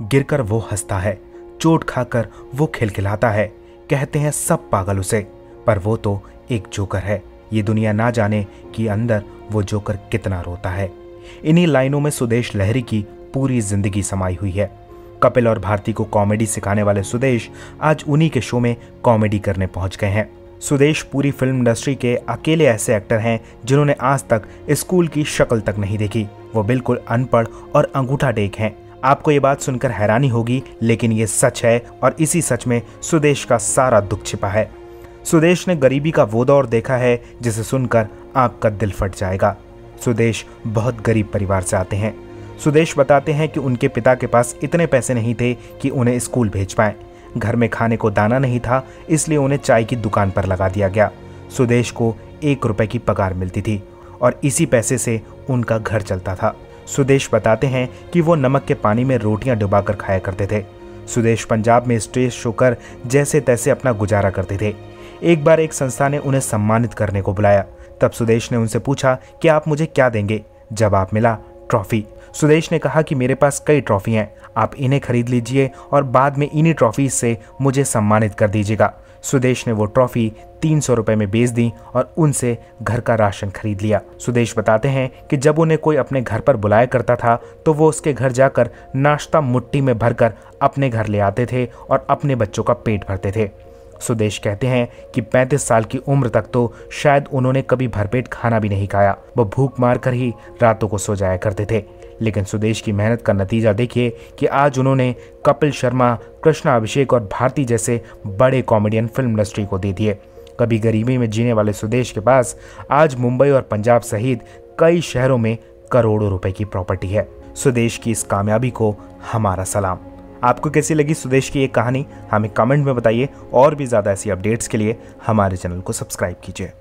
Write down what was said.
गिरकर वो हंसता है, चोट खाकर वो खिलखिलाता है, कहते हैं सब पागल उसे, पर वो तो एक जोकर है। ये दुनिया ना जाने कि अंदर वो जोकर कितना रोता है। इन्हीं लाइनों में सुदेश लहरी की पूरी ज़िंदगी समाई हुई है। कपिल और भारती को कॉमेडी सिखाने वाले सुदेश आज उन्हीं के शो में कॉमेडी करने पहुँच गए हैं। सुदेश पूरी फ़िल्म इंडस्ट्री के अकेले ऐसे एक्टर हैं जिन्होंने आज तक स्कूल की शक्ल तक नहीं देखी। वो बिल्कुल अनपढ़ और अंगूठा टेक हैं। आपको ये बात सुनकर हैरानी होगी, लेकिन ये सच है और इसी सच में सुदेश का सारा दुख छिपा है। सुदेश ने गरीबी का वो दौर देखा है, जिसे सुनकर आपका दिल फट जाएगा। सुदेश बहुत गरीब परिवार से आते हैं। सुदेश बताते हैं कि उनके पिता के पास इतने पैसे नहीं थे कि उन्हें स्कूल भेज पाए। घर में खाने को दाना नहीं था, इसलिए उन्हें चाय की दुकान पर लगा दिया गया। सुदेश को एक रुपए की पगार मिलती थी और इसी पैसे से उनका घर चलता था। सुदेश बताते हैं कि वो नमक के पानी में रोटियाँ डुबाकर खाया करते थे। सुदेश पंजाब में स्टेज शो कर जैसे तैसे अपना गुजारा करते थे। एक बार एक संस्था ने उन्हें सम्मानित करने को बुलाया। तब सुदेश ने उनसे पूछा कि आप मुझे क्या देंगे? जवाब मिला ट्रॉफी। सुदेश ने कहा कि मेरे पास कई ट्रॉफी हैं। आप इन्हें खरीद लीजिए और बाद में इन्हीं ट्रॉफी से मुझे सम्मानित कर दीजिएगा। सुदेश ने वो ट्रॉफी तीन सौ रुपये में बेच दी और उनसे घर का राशन खरीद लिया। सुदेश बताते हैं कि जब उन्हें कोई अपने घर पर बुलाया करता था तो वो उसके घर जाकर नाश्ता मुट्ठी में भरकर अपने घर ले आते थे और अपने बच्चों का पेट भरते थे। सुदेश कहते हैं कि 35 साल की उम्र तक तो शायद उन्होंने कभी भरपेट खाना भी नहीं खाया। वो भूख मार कर ही रातों को सो जाया करते थे। लेकिन सुदेश की मेहनत का नतीजा देखिए कि आज उन्होंने कपिल शर्मा, कृष्णा अभिषेक और भारती जैसे बड़े कॉमेडियन फ़िल्म इंडस्ट्री को दे दिए। कभी गरीबी में जीने वाले सुदेश के पास आज मुंबई और पंजाब सहित कई शहरों में करोड़ों रुपए की प्रॉपर्टी है। सुदेश की इस कामयाबी को हमारा सलाम। आपको कैसी लगी सुदेश की ये कहानी? हमें कमेंट में बताइए और भी ज़्यादा ऐसी अपडेट्स के लिए हमारे चैनल को सब्सक्राइब कीजिए।